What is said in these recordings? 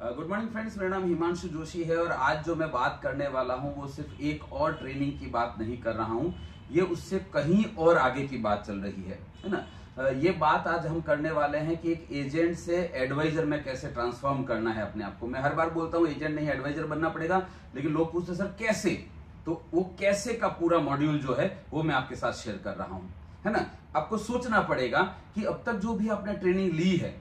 Good morning friends मेरा नाम हिमांशु जोशी है और आज जो मैं बात करने वाला हूँ, वो सिर्फ़ एक और ट्रेनिंग की बात नहीं कर रहा हूँ। ये उससे कहीं और आगे की बात चल रही है है ना? ये बात आज हम करने वाले हैं कि एक एजेंट से एडवाइजर में कैसे ट्रांसफॉर्म करना है अपने आप को। मैं हर बार बोलता हूँ एजेंट नहीं एडवाइजर बनना पड़ेगा, लेकिन लोग पूछते सर, कैसे? तो वो कैसे का पूरा मॉड्यूल जो है, वो मैं आपके साथ शेयर कर रहा हूँ, है ना? आपको सोचना पड़ेगा कि अब तक जो भी आपने ट्रेनिंग ली है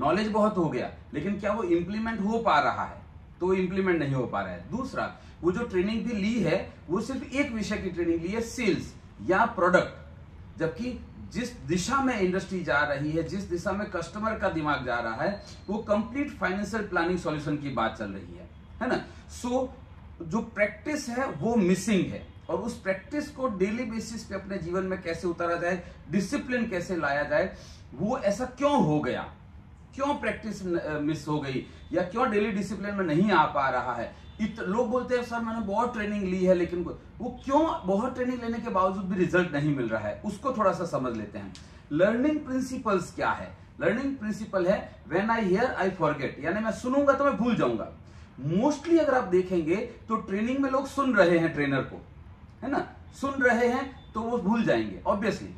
नॉलेज बहुत हो गया लेकिन क्या वो इंप्लीमेंट हो पा रहा है? तो वो इंप्लीमेंट नहीं हो पा रहा है। दूसरा वो जो ट्रेनिंग भी ली है वो सिर्फ़ एक विषय की ट्रेनिंग ली है सेल्स या प्रोडक्ट जबकि जिस दिशा में इंडस्ट्री जा रही है जिस दिशा में कस्टमर का दिमाग जा रहा है वो कंप्लीट फाइनेंशियल प्लानिंग सॉल्यूशन की बात चल रही है। है ना? सो so, जो प्रैक्टिस है वो मिसिंग है। और उस प्रैक्टिस को डेली बेसिस पे अपने जीवन में कैसे उतारा जाए डिसिप्लिन कैसे लाया जाए वो ऐसा क्यों हो गया? क्यों प्रैक्टिस मिस हो गई? या क्यों डेली डिसिप्लिन में नहीं आ पा रहा है? इत, लोग बोलते हैं सर मैंने बहुत ट्रेनिंग ली है लेकिन वो क्यों बहुत ट्रेनिंग लेने के बावजूद भी रिज़ल्ट नहीं मिल रहा है? उसको थोड़ा सा समझ लेते हैं। लर्निंग प्रिंसिपल्स क्या है? लर्निंग प्रिंसिपल है when I hear I forget यानी मैं सुनूँगा तो मैं भूल जाऊँगा। मोस्टली अगर आप देखेंगे तो ट्रेनिंग में लोग सुन रहे हैं ट्रेनर को है ना? सुन रहे हैं तो वो भूल जाएँगे ऑब्वियसली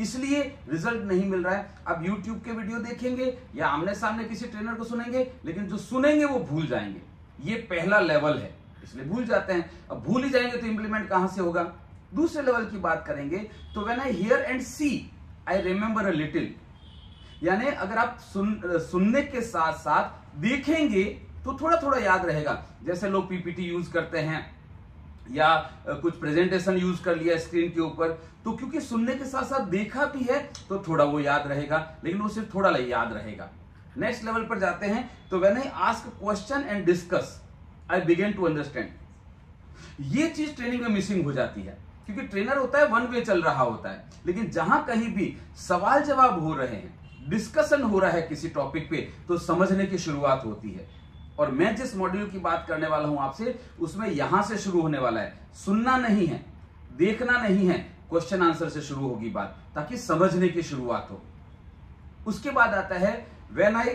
इसलिए रिज़ल्ट नहीं मिल रहा है। आप यूट्यूब के वीडियो देखेंगे या आमने सामने किसी ट्रेनर को सुनेंगे, लेकिन जो सुनेंगे वो भूल जाएँगे। ये पहला लेवल है, इसलिए भूल जाते हैं। अब भूल ही जाएँगे तो इंप्लीमेंट कहाँ से होगा? दूसरे लेवल की बात करेंगे तो when I hear and see I remember a little यानी अगर आप सुन, सुनने के साथ साथ देखेंगे तो थोड़ा थोड़ा याद रहेगा। जैसे लोग पीपीटी यूज़ करते हैं। या कुछ प्रेजेंटेशन यूज़ कर लिया स्क्रीन के ऊपर। तो क्योंकि सुनने के साथ साथ देखा भी है तो थोड़ा वो याद रहेगा, लेकिन वो सिर्फ़ थोड़ा याद रहेगा। नेक्स्ट लेवल पर जाते हैं तो when I ask question and discuss I begin to understand ये चीज़ ट्रेनिंग में मिसिंग हो जाती है, क्योंकि ट्रेनर होता है वन वे चल रहा होता है। लेकिन जहाँ कहीं भी सवाल जवाब हो रहे हैं डिस्कशन हो रहा है किसी टॉपिक पे तो समझने की शुरुआत होती है। और मैं जिस मॉड्यूल की बात करने वाला हूँ आपसे, उसमें यहाँ से शुरू होने वाला है। सुनना नहीं है, देखना नहीं है क्वेश्चन आंसर से शुरू होगी बात, ताकि समझने की शुरुआत हो। उसके बाद आता है when I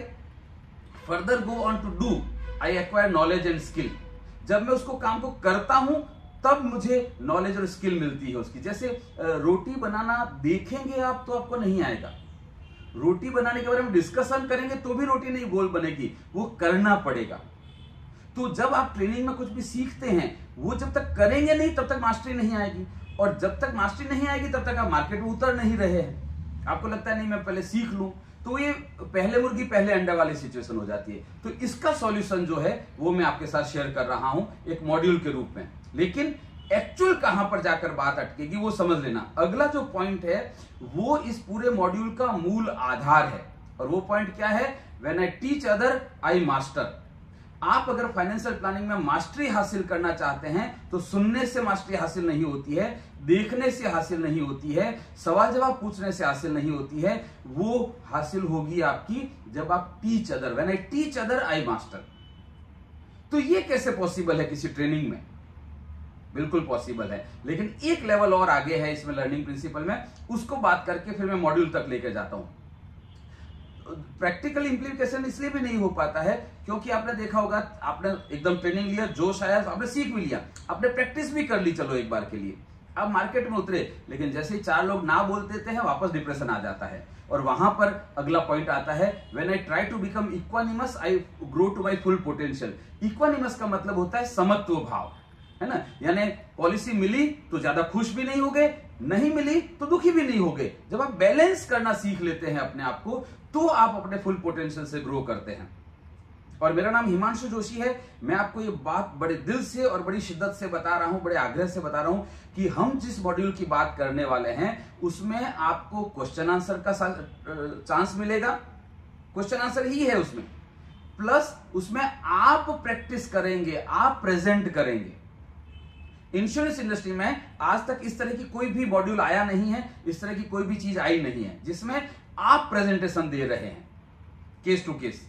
further go on to do I acquire knowledge and skill जब मैं उसको काम को करता हूँ, तब मुझे नॉलेज और स्किल मिलती है उसकी। जैसे रोटी बनाना देखेंगे आप तो आपको नहीं आएगा। रोटी बनाने के बारे में डिस्कशन करेंगे तो भी रोटी नहीं गोल बनेगी, वो करना पड़ेगा। तो जब आप ट्रेनिंग में कुछ भी सीखते हैं, वो जब तक करेंगे नहीं, तब तक मास्टरी नहीं आएगी। और जब तक मास्टरी नहीं आएगी, तब तक आप मार्केट में उतर नहीं रहे हैं। आपको लगता है, नहीं, मैं पहले सीख लूँ। तो ये पहले मुर्गी, पहले अंडा वाली सिचुएशन हो जाती है। तो इसका सॉल्यूशन जो है, वो मैं आपके साथ शेयर कर रहा हूँ एक मॉड्यूल के रूप में। लेकिन एक्चुअल कहाँ पर जाकर बात अटकेगी, वो समझ लेना। अगला जो पॉइंट है, वो इस पूरे मॉड्यूल का मूल आधार है। और वो पॉइंट क्या है? When I teach other I master आप अगर फाइनेंशियल प्लानिंग में मास्टरी हासिल करना चाहते हैं तो सुनने से मास्टरी हासिल नहीं होती है, देखने से हासिल नहीं होती है, सवाल जवाब पूछने से हासिल नहीं होती है, वो हासिल होगी आपकी जब आप teach other when I teach other I master तो ये कैसे पॉसिबल है किसी ट्रेनिंग में? बिल्कुल पॉसिबल है। लेकिन एक लेवल और आगे है इसमें लर्निंग प्रिंसिपल में, उसको बात करके फिर मैं मॉड्यूल तक लेकर जाता हूँ। प्रैक्टिकल इंप्लीमेंटेशन इसलिए भी नहीं हो पाता है, क्योंकि आपने देखा होगा, आपने एकदम ट्रेनिंग लिया जोश आया आपने सीख भी लिया, आपने प्रैक्टिस भी कर ली चलो एक बार के लिए। अब मार्केट में उतरे, लेकिन जैसे ही चार लोग ना बोल देते हैं, वापस डिप्रेशन आ जाता है। और वहाँ पर अगला पॉइंट आता है when I try to become equanimous I grow to my full potential equanimous का मतलब होता है समत्व भाव। है ना? यानी पॉलिसी मिली तो ज़्यादा खुश भी नहीं हो गए नहीं मिली तो दुखी भी नहीं हो गए जब आप बैलेंस करना सीख लेते हैं अपने आप को तो आप अपने फुल पोटेंशियल से ग्रो करते हैं। और मेरा नाम हिमांशु जोशी है। मैं आपको ये बात बड़े दिल से और बड़ी शिद्दत से बता रहा हूँ, बड़े आग्रह से बता रहा हूँ कि हम जिस मॉड्यूल की बात करने वाले हैं, उसमें आपको क्वेश्चन आंसर का चांस मिलेगा। क्वेश्चन आंसर ही है उसमें। प्लस उसमें आप प्रैक्टिस करेंगे, आप प्रेजेंट करेंगे। इंश्योरेंस इंडस्ट्री में आज तक इस तरह की कोई भी मॉड्यूल आया नहीं है, इस तरह की कोई भी चीज़ आई नहीं है, जिसमें आप प्रेजेंटेशन दे रहे हैं केस टू केस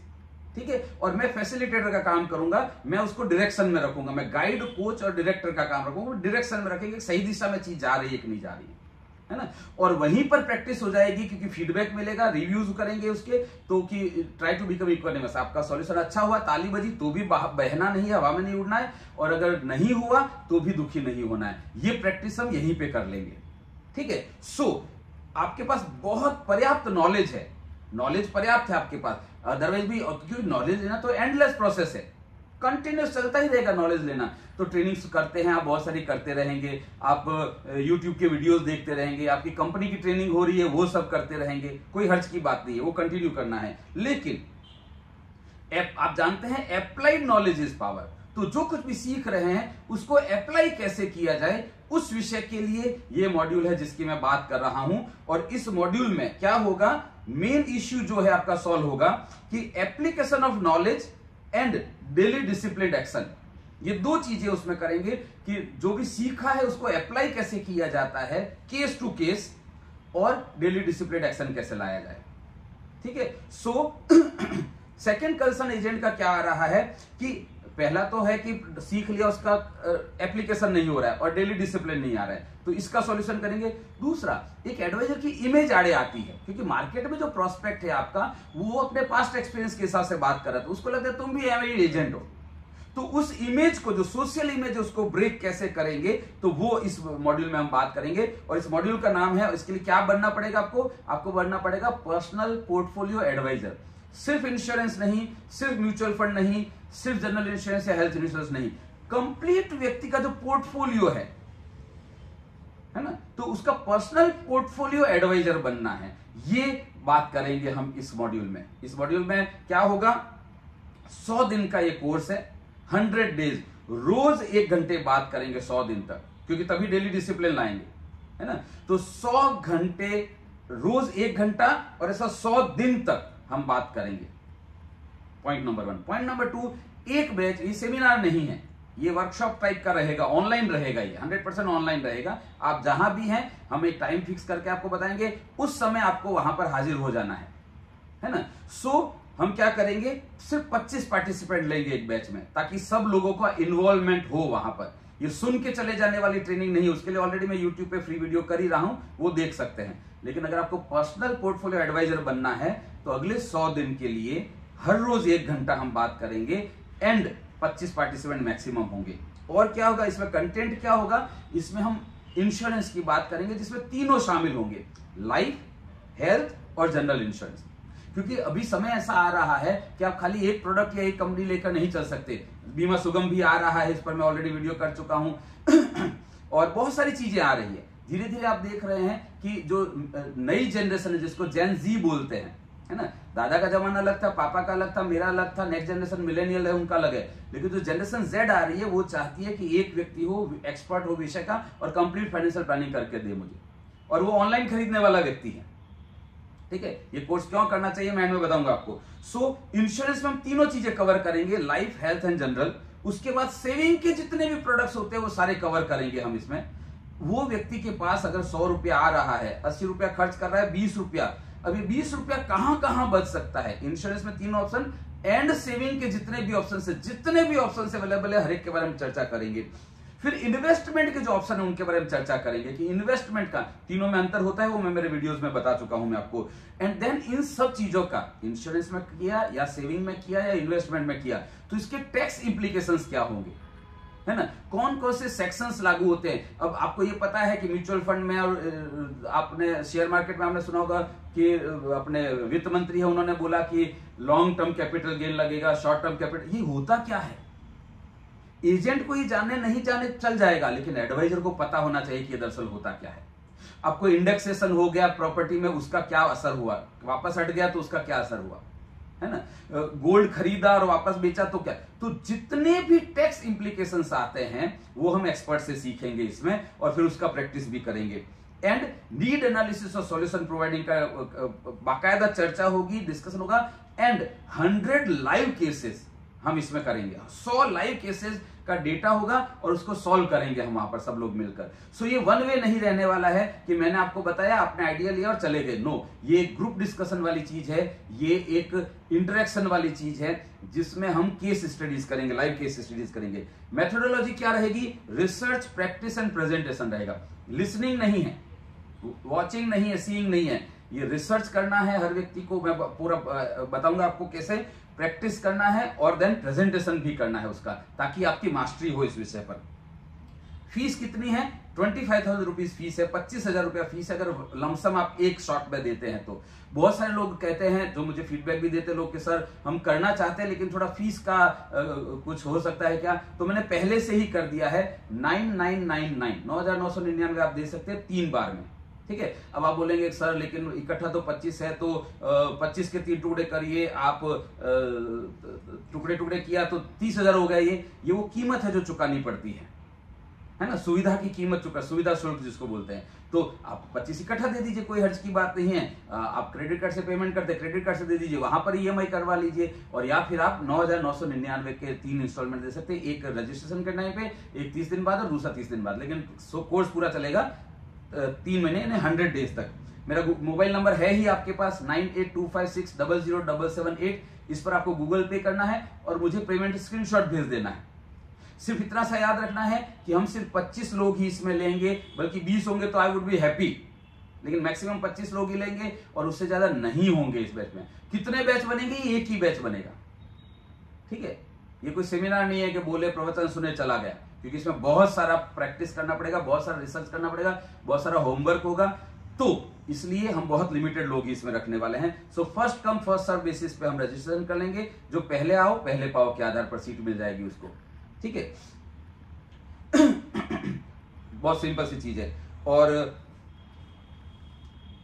ठीक है? और मैं फैसिलिटेटर का काम करूँगा, मैं उसको डायरेक्शन में रखूँगा, मैं गाइड कोच और डायरेक्टर का काम रखूँगा। डायरेक्शन में रखेंगे सही दिशा में चीज़ जा रही है कि नहीं जा रही है। है ना? और वहीं पर प्रैक्टिस हो जाएगी क्योंकि फीडबैक मिलेगा रिव्यूज़ करेंगे उसके तो कि ट्राई टू बिकम इक्वल आपका सॉल्यूशन अच्छा हुआ, ताली बजी तो भी बहना नहीं हवा में नहीं उड़ना है, और अगर नहीं हुआ तो भी दुखी नहीं होना है। ये प्रैक्टिस हम यहीं पे कर लेंगे। ठीक है? सो आपके पास बहुत पर्याप्त नॉलेज है। नॉलेज पर्याप्त है आपके पास। अदरवाइज़ भी क्योंकि नॉलेज लेना तो एंडलेस प्रोसेस है। कंटिन्यूस चलता ही रहेगा नॉलेज लेना। तो ट्रेनिंग्स करते हैं, आप बहुत सारी करते रहेंगे। आप यूट्यूब के वीडियोस देखते रहेंगे, आपकी कंपनी की ट्रेनिंग हो रही है, वो सब करते रहेंगे। कोई हर्ज की बात नहीं है, वो कंटिन्यू करना है। लेकिन आप जानते हैं अप्लाइड नॉलेज इज़ पावर तो जो कुछ भी सीख रहे हैं, उसको अप्लाई कैसे किया जाए, उस विषय के लिए ये मॉड्यूल है जिसकी मैं बात कर रहा हूँ। और इस मॉड्यूल में क्या होगा? मेन इश्यू जो है आपका सॉल्व होगा कि application of knowledge and daily discipline action ये दो चीज़ें उसमें करेंगे कि जो भी सीखा है उसको अप्लाई कैसे किया जाता है केस टू केस और डेली डिसिप्लिन एक्शन कैसे लाया जाए। ठीक है? सो सेकेंड कंसर्न एजेंट का क्या आ रहा है कि पहला तो है कि सीख लिया, उसका एप्लीकेशन नहीं हो रहा है और डेली डिसिप्लिन नहीं आ रहा है। तो इसका सॉल्यूशन करेंगे। दूसरा, एक एडवाइजर की इमेज आड़े आती है, क्योंकि मार्केट में जो प्रोस्पेक्ट है आपका, वो अपने पास्ट एक्सपीरियंस के हिसाब से बात कर रहा था उसको लगता है तुम भी एजेंट हो। तो उस इमेज को, जो सोशल इमेज उसको ब्रेक कैसे करेंगे तो वो इस मॉड्यूल में हम बात करेंगे। और इस मॉड्यूल का नाम है इसके लिए क्या बनना पड़ेगा आपको? आपको बनना पड़ेगा पर्सनल पोर्टफोलियो एडवाइजर सिर्फ़ इंश्योरेंस नहीं, सिर्फ़ म्यूचुअल फंड नहीं, सिर्फ़ जनरल इंश्योरेंस या हेल्थ इंश्योरेंस नहीं। कंप्लीट व्यक्ति का जो पोर्टफोलियो है है ना? तो उसका पर्सनल पोर्टफोलियो एडवाइजर बनना है। ये बात करेंगे हम इस मॉड्यूल में। इस मॉड्यूल में क्या होगा? सौ दिन का ये कोर्स है हंड्रेड डेज़ रोज एक घंटे बात करेंगे सौ दिन तक, क्योंकि तभी डेली डिसिप्लिन लाएँगे, है ना? तो सौ घंटे, रोज एक घंटा और ऐसा सौ दिन तक। हम बात करेंगे। Point number one point number two एक बैच ये सेमिनार नहीं है। ये वर्कशॉप टाइप का रहेगा ऑनलाइन रहेगा ये हंड्रेड परसेंट ऑनलाइन रहेगा। आप जहाँ भी हैं हम एक टाइम फिक्स करके आपको बताएँगे उस समय आपको वहाँ पर हाजिर हो जाना है। है ना? सो so, हम क्या करेंगे सिर्फ़ 25 पार्टिसिपेंट लेंगे एक बैच में ताकि सब लोगों का इन्वॉल्वमेंट हो वहाँ पर। ये सुन के चले जाने वाली ट्रेनिंग नहीं उसके लिए ऑलरेडी मैं यूट्यूब पे फ्री वीडियो कर ही रहा हूँ वो देख सकते हैं। लेकिन अगर आपको पर्सनल पोर्टफोलियो एडवाइजर बनना है तो अगले सौ दिन के लिए हर रोज एक घंटा हम बात करेंगे एंड 25 पार्टिसिपेंट मैक्सिमम होंगे। और क्या होगा? इसमें कंटेंट क्या होगा? इसमें हम इंश्योरेंस की बात करेंगे जिसमें तीनों शामिल होंगे, लाइफ, हेल्थ और जनरल इंश्योरेंस। क्योंकि अभी समय ऐसा आ रहा है कि आप खाली एक प्रोडक्ट या एक कंपनी लेकर नहीं चल सकते। बीमा सुगम भी आ रहा है, इस पर मैं ऑलरेडी वीडियो कर चुका हूँ। और बहुत सारी चीज़ें आ रही है। धीरे धीरे आप देख रहे हैं कि जो नई जनरेशन है, जिसको जैन जी बोलते हैं है ना? दादा का जमाना अलग था, पापा का अलग था, मेरा अलग था नेक्स्ट जनरेशन मिलेनियल है, उनका अलग है। लेकिन जो जनरेशन जेड आ रही है, वो चाहती है कि एक व्यक्ति हो एक्सपर्ट हो, विषय का, और कंप्लीट फाइनेंशियल प्लानिंग करके दे मुझे। और वो ऑनलाइन खरीदने वाला व्यक्ति है। ठीक है? ये कोर्स क्यों करना चाहिए, मैं में बताऊँगा आपको। सो इंश्योरेंस में हम तीनों चीज़ें कवर करेंगे लाइफ हेल्थ एंड जनरल उसके बाद सेविंग के जितने भी प्रोडक्ट्स होते हैं, वो सारे कवर करेंगे हम इसमें। वो व्यक्ति के पास अगर सौ रुपया आ रहा है, अस्सी रुपया खर्च कर रहा है, बीस रुपया अभी बीस रुपया कहाँ कहाँ बच सकता है? इंश्योरेंस में तीन ऑप्शन एंड सेविंग के जितने भी ऑप्शन है, जितने भी ऑप्शन अवेलेबल है, हर एक के बारे में चर्चा करेंगे। फिर इन्वेस्टमेंट के जो ऑप्शन है, उनके बारे में चर्चा करेंगे कि इन्वेस्टमेंट का तीनों में अंतर होता है, वो मैं मेरे वीडियोस में बता चुका हूँ मैं आपको। एंड देन इन सब चीज़ों का इंश्योरेंस में किया या सेविंग में किया या इन्वेस्टमेंट में किया तो इसके टैक्स इंप्लीकेशन क्या होंगे? है ना? कौन कौन से सेक्शंस लागू होते हैं? अब आपको ये पता है कि म्यूचुअल फंड में और आपने शेयर मार्केट में आपने सुना होगा कि अपने वित्त मंत्री है, उन्होंने बोला कि लॉन्ग टर्म कैपिटल गेन लगेगा शॉर्ट टर्म कैपिटल ये होता क्या है? एजेंट को ये जानने नहीं जाने चल जाएगा, लेकिन एडवाइजर को पता होना चाहिए कि दरअसल होता क्या है। आपको इंडेक्सेशन हो गया प्रॉपर्टी में, उसका क्या असर हुआ? वापस हट गया तो उसका क्या असर हुआ? है ना? गोल्ड खरीदा और वापस बेचा तो क्या? तो जितने भी टैक्स इंप्लीकेशन आते हैं, वो हम एक्सपर्ट से सीखेंगे इसमें और फिर उसका प्रैक्टिस भी करेंगे। एंड नीड एनालिसिस और सॉल्यूशन प्रोवाइडिंग का बाकायदा चर्चा होगी डिस्कशन होगा। एंड हंड्रेड लाइव केसेस हम इसमें करेंगे। सौ लाइव केसेस का डेटा होगा और उसको सॉल्व करेंगे हम वहाँ पर सब लोग मिलकर। सो ये वन वे नहीं रहने वाला है कि मैंने आपको बताया, आपने आइडिया लिया और चले गए। नो ये ग्रुप डिस्कशन वाली चीज़ है, ये एक इंटरेक्शन वाली चीज़ है, जिसमें हम केस स्टडीज़ करेंगे लाइव केस स्टडीज़ करेंगे। मेथोडोलॉजी क्या रहेगी? रिसर्च प्रैक्टिस एंड प्रेजेंटेशन रहेगा। लिसनिंग नहीं है वॉचिंग नहीं है सीइंग नहीं है। ये रिसर्च करना है हर व्यक्ति को, मैं पूरा बताऊँगा आपको कैसे। प्रैक्टिस करना है और देन प्रेजेंटेशन भी करना है उसका ताकि आपकी मास्टरी हो इस विषय पर। फ़ीस कितनी है? Twenty five thousand rupees fees है पच्चीस हज़ार रुपया फ़ीस अगर लमसम आप एक शॉट में देते हैं तो। बहुत सारे लोग कहते हैं जो मुझे फीडबैक भी देते लोग कि सर हम करना चाहते हैं लेकिन थोड़ा फ़ीस का आ, कुछ हो सकता है क्या? तो मैंने पहले से ही कर दिया है नाइन नाइन नाइन नाइन नौ हज़ार नौ सौ निन्यानवे आप दे सकते हैं तीन बार में। ठीक है? अब आप बोलेंगे, सर, लेकिन इकट्ठा तो 25 है तो 25 के तीन टुकड़े करिए, आप टुकड़े टुकड़े किया तो तीस हज़ार हो गया ये। ये वो कीमत है जो चुकानी पड़ती है। है ना? सुविधा की कीमत चुका, सुविधा शुल्क जिसको बोलते हैं। तो आप पच्चीस इकट्ठा दे दीजिए, कोई हर्ज की बात नहीं है। आप क्रेडिट कार्ड से पेमेंट करते, क्रेडिट कार्ड से दे दीजिए, वहाँ पर ईएमआई करवा लीजिए, और या फिर आप नौ हज़ार नौ सौ निन्यानवे के तीन इंस्टॉलमेंट दे सकते हैं, एक रजिस्ट्रेशन के टाइम पे, एक तीस दिन बाद और दूसरा तीस दिन बाद। लेकिन कोर्स पूरा चलेगा तीन महीने, यानी हंड्रेड डेज़ तक। मेरा मोबाइल नंबर है ही आपके पास, nine eight two five six double zero double seven eight. इस पर आपको गूगल पे करना है और मुझे पेमेंट स्क्रीनशॉट भेज देना है। सिर्फ़ इतना सा याद रखना है कि हम सिर्फ़ 25 लोग ही इसमें लेंगे, बल्कि 20 होंगे तो आई वुड बी हैप्पी लेकिन मैक्सिमम 25 लोग ही लेंगे और उससे ज़्यादा नहीं होंगे इस बैच में। कितने बैच बनेंगे? एक ही बैच बनेगा। ठीक है? ये कोई सेमिनार नहीं है कि बोले, प्रवचन सुने, चला गया। क्योंकि इसमें बहुत सारा प्रैक्टिस करना पड़ेगा, बहुत सारा रिसर्च करना पड़ेगा, बहुत सारा होमवर्क होगा। तो इसलिए हम बहुत लिमिटेड लोग ही इसमें रखने वाले हैं। So first come first serve basis पे हम रजिस्ट्रेशन कर लेंगे। जो पहले आओ, पहले पाओ के आधार पर सीट मिल जाएगी उसको। ठीक है? बहुत सिंपल सी चीज़ है। और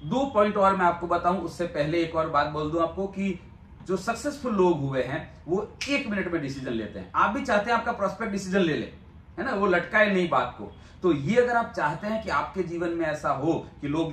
दो पॉइंट और मैं आपको बताऊँ, उससे पहले एक और बात बोल दूँ आपको कि जो सक्सेसफुल लोग हुए हैं, वो एक मिनट में डिसीज़न लेते हैं। आप भी चाहते हैं आपका प्रोस्पेक्ट डिसीज़न ले ले। है ना, वो लटकाए नहीं बात को। तो ये अगर आप चाहते हैं कि आपके जीवन में ऐसा हो कि लोग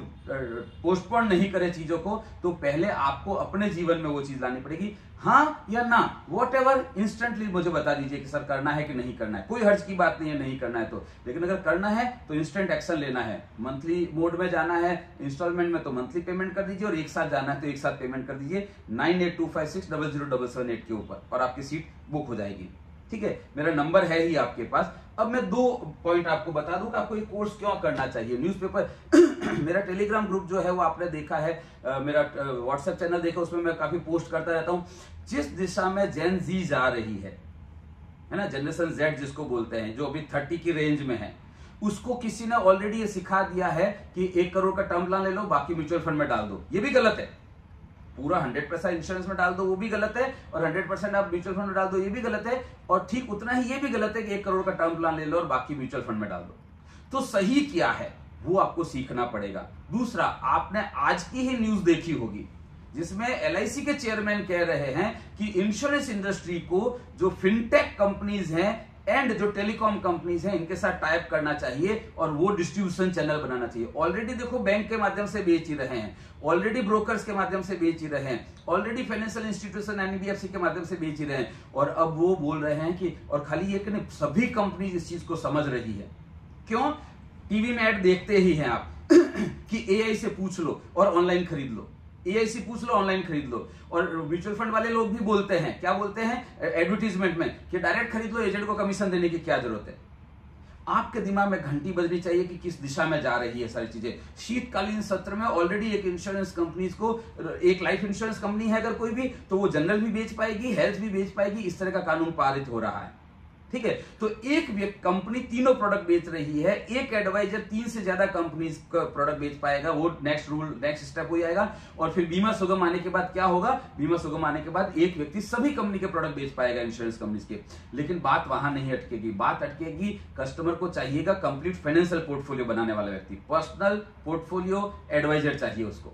पोस्टपोन नहीं करें चीज़ों को तो पहले आपको अपने जीवन में वो चीज़ लानी पड़ेगी। हाँ या ना वॉट एवर इंस्टेंटली मुझे बता दीजिए कि सर करना है कि नहीं करना है। कोई हर्ज की बात नहीं है, नहीं करना है तो। लेकिन अगर करना है तो इंस्टेंट एक्शन लेना है। मंथली मोड में जाना है इंस्टॉलमेंट में तो मंथली पेमेंट कर दीजिए और एक साथ जाना है तो एक साथ पेमेंट कर दीजिए। Nine eight two five six double zero double seven eight के ऊपर और आपकी सीट बुक हो जाएगी। ठीक है? मेरा नंबर है ही आपके पास। अब मैं दो पॉइंट आपको बता दूँ कि आपको ये कोर्स क्यों करना चाहिए? न्यूज़पेपर मेरा टेलीग्राम ग्रुप जो है, वो आपने देखा है। मेरा व्हाट्सएप चैनल देखा, उसमें मैं काफ़ी पोस्ट करता रहता हूँ। जिस दिशा में जेन जी जा रही है है ना? जनरेशन जेड जिसको बोलते हैं, जो अभी थर्टी की रेंज में है, उसको किसी ने ऑलरेडी ये सिखा दिया है कि एक करोड़ का टर्म प्लान ले लो, बाकी म्यूचुअल फंड में डाल दो। ये भी गलत है। पूरा हंड्रेड परसेंट इंश्योरेंस में डाल दो, वो भी गलत है, और हंड्रेड परसेंट आप म्यूचुअल फंड में डाल दो, ये भी गलत है, और ठीक उतना ही ये भी गलत है कि एक करोड़ का टर्म प्लान ले लो और बाकी म्यूचुअल फंड में डाल दो। तो सही क्या है? वो आपको सीखना पड़ेगा। दूसरा, आपने आज की ही न्यूज़ देखी होगी, जिसमें LIC के चेयरमैन कह रहे हैं कि इंश्योरेंस इंडस्ट्री को जो फिनटेक कंपनीज़ हैं एंड जो टेलीकॉम कंपनीज़ हैं, इनके साथ टाइप करना चाहिए और वो डिस्ट्रीब्यूशन चैनल बनाना चाहिए। ऑलरेडी देखो बैंक के माध्यम से बेच ही रहे हैं। ऑलरेडी ब्रोकर्स के माध्यम से बेच ही रहे हैं। ऑलरेडी फाइनेंशियल इंस्टीट्यूशन एनबीएफसी के माध्यम से बेच ही रहे हैं। और अब वो बोल रहे हैं कि, और खाली ये कि सभी कंपनी इस चीज़ को समझ रही है। क्यों? टीवी में एड देखते ही हैं आप। कि एआई से पूछ लो और ऑनलाइन खरीद लो। एआईसी पूछ लो ऑनलाइन खरीद लो। और म्यूचुअल फंड वाले लोग भी बोलते हैं, क्या बोलते हैं? एडवर्टीजमेंट में कि डायरेक्ट खरीद लो एजेंट को कमीशन देने की क्या ज़रूरत है? आपके दिमाग में घंटी बजनी चाहिए कि किस दिशा में जा रही है सारी चीज़ें। शीतकालीन सत्र में ऑलरेडी एक इंश्योरेंस कंपनी को, एक लाइफ इंश्योरेंस कंपनी है अगर कोई भी तो वो जनरल भी बेच पाएगी हेल्थ भी बेच पाएगी, इस तरह का कानून पारित हो रहा है। ठीक है? तो एक कंपनी तीनों प्रोडक्ट बेच रही है। एक एडवाइजर तीन से ज़्यादा कंपनी का प्रोडक्ट बेच पाएगा। वो नेक्स्ट रूल नेक्स्ट स्टेप हो जाएगा। और फिर बीमा सुगम आने के बाद क्या होगा? बीमा सुगम आने के बाद एक व्यक्ति सभी कंपनी के प्रोडक्ट बेच पाएगा इंश्योरेंस कंपनी के। लेकिन बात वहाँ नहीं अटकेगी। बात अटकेगी कस्टमर को चाहिएगा कंप्लीट फाइनेंशियल पोर्टफोलियो बनाने वाला व्यक्ति। पर्सनल पोर्टफोलियो एडवाइजर चाहिए उसको।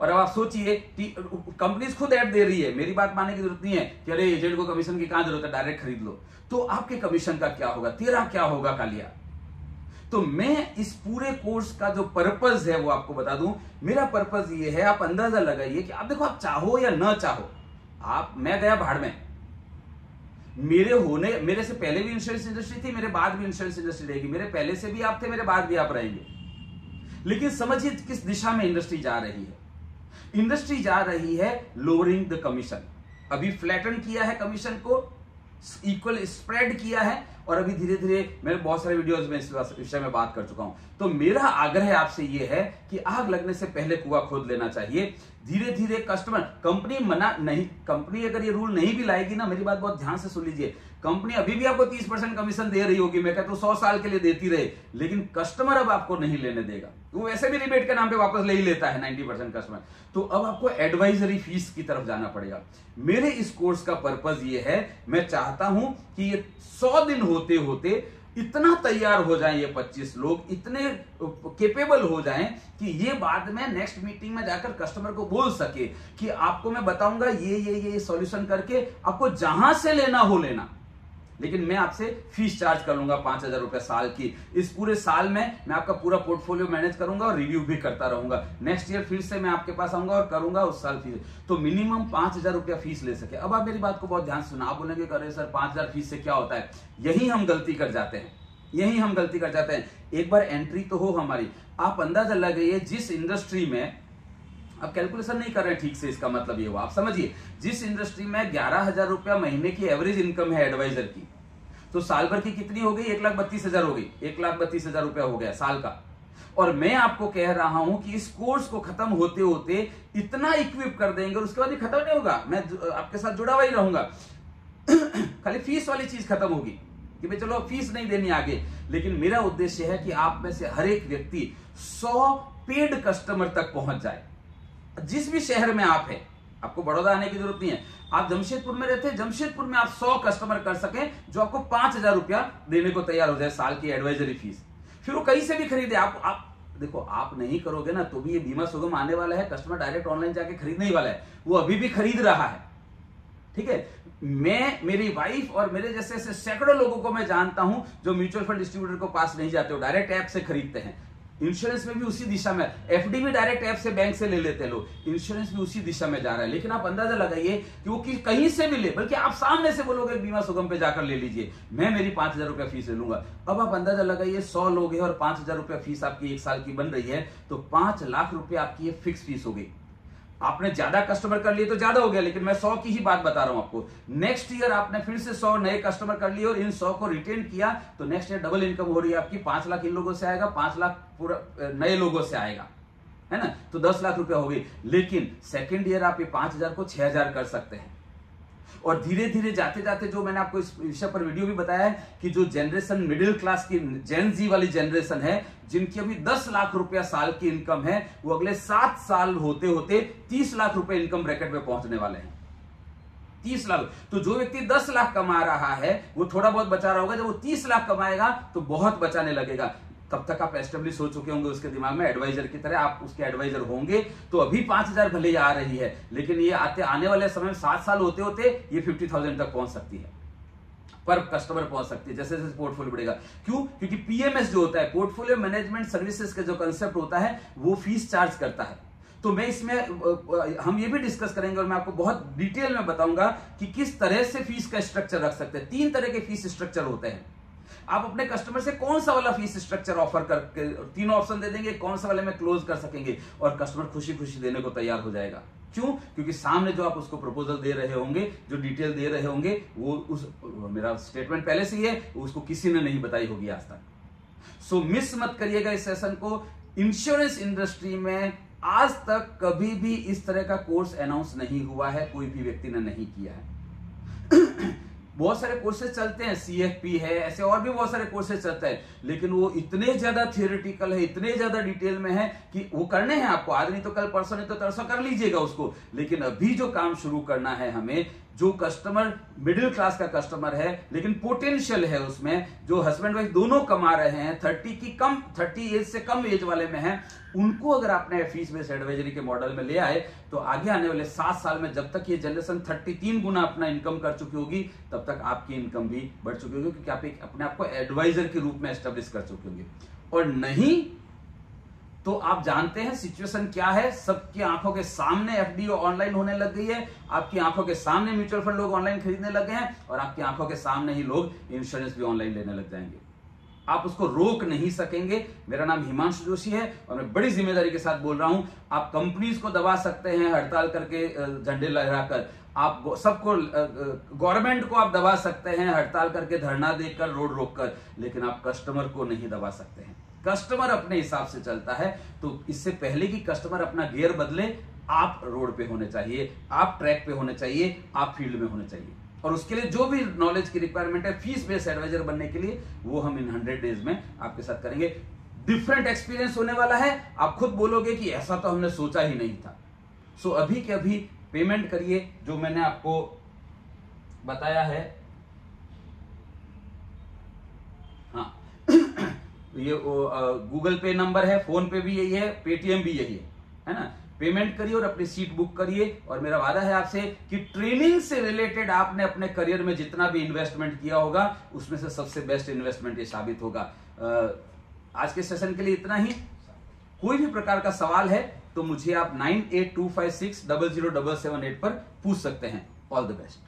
और अब आप सोचिए कंपनी खुद ऐड दे रही है, मेरी बात मानने की ज़रूरत नहीं है कि अरे एजेंट को कमीशन की कहाँ ज़रूरत है डायरेक्ट खरीद लो। तो आपके कमीशन का क्या होगा? तेरा क्या होगा, कालिया? तो मैं इस पूरे कोर्स का जो पर्पज है वो आपको बता दूँ। मेरा पर्पज ये है, आप अंदाज़ा लगाइए कि आप देखो, आप चाहो या ना चाहो, आप, मैं गया भाड़ में। मेरे होने, मेरे से पहले भी इंश्योरेंस इंडस्ट्री थी, मेरे बाद भी इंश्योरेंस इंडस्ट्री रहेगी। मेरे पहले से भी आप थे, मेरे बाद भी आप रहेंगे। लेकिन समझिए किस दिशा में इंडस्ट्री जा रही है। इंडस्ट्री जा रही है लोअरिंग द कमीशन अभी फ्लैटन किया है कमीशन को इक्वल स्प्रेड किया है, और अभी धीरे धीरे मेरे बहुत सारे वीडियोस में इस विषय में बात कर चुका हूँ। तो मेरा आग्रह आपसे यह है कि आग लगने से पहले कुआ खोद लेना चाहिए। धीरे धीरे कस्टमर कंपनी मना नहीं कंपनी अगर ये रूल नहीं भी लाएगी ना, मेरी बात बहुत ध्यान से सुन लीजिए। कंपनी अभी भी आपको 30 परसेंट कमीशन दे रही होगी। मैं कहता हूँ, सौ साल के लिए देती रहे, लेकिन कस्टमर अब आपको नहीं लेने देगा। वो वैसे भी रिबेट के नाम पे वापस ले ही लेता है 90 परसेंट कस्टमर तो अब आपको एडवाइजरी फ़ीस की तरफ़ जाना पड़ेगा। मेरे इस कोर्स का पर्पज ये है, मैं चाहता हूँ कि ये सौ दिन होते होते इतना तैयार हो जाएँ ये 25 लोग, इतने केपेबल हो जाएँ कि ये बाद में नेक्स्ट मीटिंग में जाकर कस्टमर को बोल सके कि आपको मैं बताऊँगा ये ये ये सॉल्यूशन करके आपको जहाँ से लेना हो लेना। लेकिन मैं आपसे फ़ीस चार्ज कर लूँगा पाँच हज़ार रुपए साल की। इस पूरे साल में मैं आपका पूरा पोर्टफोलियो मैनेज करूँगा और रिव्यू भी करता रहूँगा। नेक्स्ट ईयर फिर से मैं आपके पास आऊँगा और करूँगा उस साल फ़ीस तो मिनिमम पाँच हज़ार रुपया फ़ीस ले सके। अब आप मेरी बात को बहुत ध्यान सुना। आप बोलेंगे करे सर, पाँच हज़ार फ़ीस से क्या होता है? यही हम गलती कर जाते हैं। यही हम गलती कर जाते हैं। एक बार एंट्री तो हो हमारी। आप अंदाज़ा लगाइए, जिस इंडस्ट्री में अब कैलकुलेशन नहीं कर रहे ठीक से, इसका मतलब ये हुआ। आप समझिए, जिस इंडस्ट्री में ग्यारह हज़ार रुपया महीने की एवरेज इनकम है एडवाइजर की तो साल भर की कितनी हो गई? एक लाख बत्तीस हज़ार हो गई। एक लाख बत्तीस हज़ार रुपया हो गया साल का। और मैं आपको कह रहा हूँ कि इस कोर्स को खत्म होते होते इतना इक्विप कर देंगे उसके बाद ये खत्म नहीं होगा। मैं आपके साथ जुड़ा हुआ ही रहूँगा। खाली फ़ीस वाली चीज़ खत्म होगी कि भाई चलो फ़ीस नहीं देनी आगे। लेकिन मेरा उद्देश्य है कि आप में से हर एक व्यक्ति सौ पेड कस्टमर तक पहुँच जाए। जिस भी शहर में आप हैं आपको बड़ौदा आने की ज़रूरत नहीं है। आप जमशेदपुर में रहते हैं, जमशेदपुर में आप सौ कस्टमर कर सकें, जो आपको पाँच हज़ार रुपया देने को तैयार हो जाए साल की एडवाइजरी फ़ीस फिर वो कहीं से भी खरीदे। आप आप, देखो, आप नहीं करोगे ना तो भी ये बीमा सुगम आने वाला है कस्टमर डायरेक्ट ऑनलाइन जाके खरीदने वाला है। वो अभी भी खरीद रहा है। ठीक है? मैं, मेरी वाइफ और मेरे जैसे सैकड़ों लोगों को मैं जानता हूँ, जो म्यूचुअल फंड डिस्ट्रीब्यूटर को पास नहीं जाते हो डायरेक्ट ऐप से खरीदते हैं। इंश्योरेंस में भी उसी दिशा में। एफडी भी डायरेक्ट ऐप से बैंक से ले लेते लोग। इंश्योरेंस भी उसी दिशा में जा रहा है। लेकिन आप अंदाज़ा लगाइए कि वो कहीं से भी ले, बल्कि आप सामने से बोलोगे बीमा सुगम पे जाकर ले लीजिए। मैं मेरी पाँच हज़ार रुपया फ़ीस ले लूँगा। अब आप अंदाज़ा लगाइए, सौ लोग हैं और पाँच हज़ार रुपया फ़ीस आपकी एक साल की बन रही है तो पाँच लाख रुपया आपकी फिक्स फ़ीस हो गई। आपने ज़्यादा कस्टमर कर लिए तो ज़्यादा हो गया, लेकिन मैं सौ की ही बात बता रहा हूँ आपको। नेक्स्ट ईयर आपने फिर से सौ नए कस्टमर कर लिए और इन सौ को रिटेन किया तो नेक्स्ट ईयर डबल इनकम हो रही है आपकी। पाँच लाख इन लोगों से आएगा, पाँच लाख पूरा नए लोगों से आएगा। है ना? तो दस लाख रुपया हो गई। लेकिन सेकेंड ईयर आप ये पाँच हज़ार को छह हज़ार कर सकते हैं। और धीरे धीरे जाते जाते जो मैंने आपको इस विषय पर वीडियो भी बताया है कि जो जनरेशन मिडिल क्लास की जेन जी वाली जनरेशन है, जिनकी अभी 10 लाख रुपया साल की इनकम है, वो अगले सात साल होते होते 30 लाख रुपए इनकम ब्रैकेट में पहुँचने वाले हैं। तीस लाख। तो जो व्यक्ति दस लाख कमा रहा है, वो थोड़ा बहुत बचा रहा होगा, जब वो तीस लाख कमाएगा तो बहुत बचाने लगेगा। तब तक आप एस्टेब्लिश हो चुके होंगे उसके दिमाग में एडवाइजर की तरह, आप उसके एडवाइजर होंगे तो अभी पाँच हज़ार भले ही आ रही है, लेकिन ये आते, आने वाले समय में सात साल होते होते ये फिफ्टी थाउज़ेंड तक पहुँच सकती है, पर कस्टमर पहुँच सकती है जैसे जैसे पोर्टफोलियो बढ़ेगा। क्यों? क्योंकि पीएमएस जो होता है पोर्टफोलियो मैनेजमेंट सर्विसेज़ का जो कंसेप्ट होता है, वो फ़ीस चार्ज करता है। तो मैं इसमें हम ये भी डिस्कस करेंगे और मैं आपको बहुत डिटेल में बताऊँगा कि किस तरह से फ़ीस का स्ट्रक्चर रख सकते हैं। तीन तरह के फ़ीस स्ट्रक्चर होते हैं। आप अपने कस्टमर से कौन सा वाला फ़ीस स्ट्रक्चर ऑफ़र करके, तीनों ऑप्शन दे देंगे, कौन सा वाले में क्लोज कर सकेंगे और कस्टमर खुशी खुशी देने को तैयार हो जाएगा। क्यों? क्योंकि सामने जो आप उसको प्रपोजल दे रहे होंगे, जो डिटेल दे रहे होंगे, वो उस, मेरा स्टेटमेंट पहले से ही है उसको किसी ने नहीं बताई होगी आज तक। सो मिस मत करिएगा इस सेशन को। इंश्योरेंस इंडस्ट्री में आज तक कभी भी इस तरह का कोर्स अनाउंस नहीं हुआ है, कोई भी व्यक्ति ने नहीं किया है। बहुत सारे कोर्सेज चलते हैं सीएफपी है, ऐसे और भी बहुत सारे कोर्सेज चलते हैं, लेकिन वो इतने ज़्यादा थियोरिटिकल है, इतने ज़्यादा डिटेल में है कि वो करने हैं आपको। आज नहीं तो कल, परसों नहीं तो तरसों, कर लीजिएगा उसको। लेकिन अभी जो काम शुरू करना है हमें जो कस्टमर मिडिल क्लास का कस्टमर है, लेकिन पोटेंशियल है उसमें, जो हस्बैंड वाइफ दोनों कमा रहे हैं थर्टी की कम थर्टी एज से कम एज वाले में है, उनको अगर आपने फ़ीस बेस्ड एडवाइजरी के मॉडल में ले आए तो आगे आने वाले सात साल में जब तक ये जनरेशन थर्टी तीन गुना अपना इनकम कर चुकी होगी, तब तक आपकी इनकम भी बढ़ चुकी होगी, क्योंकि आप एक अपने आप को एडवाइजर के रूप में एस्टेब्लिश कर चुके होंगे। और नहीं तो आप जानते हैं सिचुएशन क्या है? सबकी आँखों के सामने एफडीओ ऑनलाइन होने लग गई है। आपकी आँखों के सामने म्यूचुअल फंड लोग ऑनलाइन खरीदने लगे हैं और आपकी आँखों के सामने ही लोग इंश्योरेंस भी ऑनलाइन लेने लग जाएँगे। आप उसको रोक नहीं सकेंगे। मेरा नाम हिमांशु जोशी है और मैं बड़ी ज़िम्मेदारी के साथ बोल रहा हूँ। आप कंपनीज़ को दबा सकते हैं हड़ताल करके झंडे लहराकर। आप सबको गवर्नमेंट को आप दबा सकते हैं हड़ताल करके धरना देकर, रोड रोककर, लेकिन आप कस्टमर को नहीं दबा सकते हैं। कस्टमर अपने हिसाब से चलता है तो इससे पहले कि कस्टमर अपना गियर बदले आप रोड पे होने चाहिए आप ट्रैक पे होने चाहिए आप फ़ील्ड में होने चाहिए। और उसके लिए जो भी नॉलेज की रिक्वायरमेंट है फ़ीस बेस्ड एडवाइजर बनने के लिए वो हम इन हंड्रेड डेज़ में आपके साथ करेंगे। डिफरेंट एक्सपीरियंस होने वाला है। आप खुद बोलोगे कि ऐसा तो हमने सोचा ही नहीं था। सो so, अभी के अभी पेमेंट करिए जो मैंने आपको बताया है हाँ ये गूगल पे नंबर है, फ़ोन पे भी यही है, पेटीएम भी यही है है ना? पेमेंट करिए और अपनी सीट बुक करिए। और मेरा वादा है आपसे कि ट्रेनिंग से रिलेटेड आपने अपने करियर में जितना भी इन्वेस्टमेंट किया होगा, उसमें से सबसे बेस्ट इन्वेस्टमेंट ये साबित होगा। आज के सेशन के लिए इतना ही। कोई भी प्रकार का सवाल है तो मुझे आप nine eight two five six double zero double seven eight पर पूछ सकते हैं। All the best